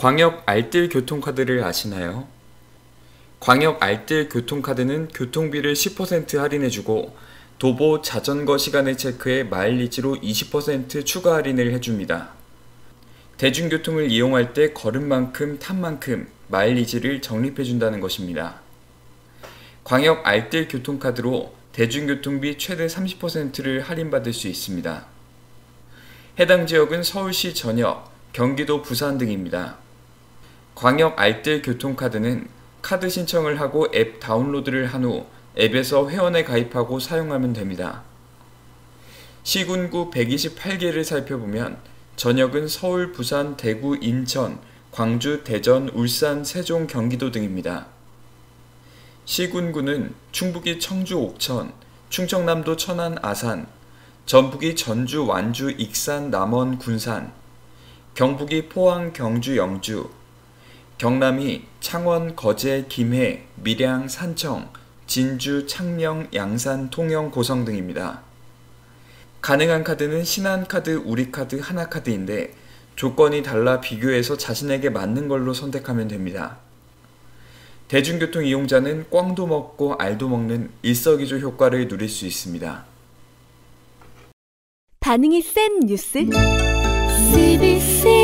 광역 알뜰 교통카드를 아시나요? 광역 알뜰 교통카드는 교통비를 10% 할인해주고 도보 자전거 시간을 체크해 마일리지로 20% 추가 할인을 해줍니다. 대중교통을 이용할 때 걸은 만큼 탄 만큼 마일리지를 적립해준다는 것입니다. 광역 알뜰 교통카드로 대중교통비 최대 30%를 할인받을 수 있습니다. 해당 지역은 서울시 전역, 경기도 부산 등입니다. 광역 알뜰 교통카드는 카드 신청을 하고 앱 다운로드를 한 후 앱에서 회원에 가입하고 사용하면 됩니다. 시군구 128개를 살펴보면 전역은 서울, 부산, 대구, 인천, 광주, 대전, 울산, 세종, 경기도 등입니다. 시군구는 충북이 청주, 옥천, 충청남도 천안, 아산, 전북이 전주, 완주, 익산, 남원, 군산, 경북이 포항, 경주, 영주, 경남이 창원, 거제, 김해, 밀양, 산청, 진주, 창녕, 양산, 통영, 고성 등입니다. 가능한 카드는 신한카드, 우리카드, 하나카드인데 조건이 달라 비교해서 자신에게 맞는 걸로 선택하면 됩니다. 대중교통 이용자는 꽝도 먹고 알도 먹는 일석이조 효과를 누릴 수 있습니다. 반응이 센 뉴스 CBC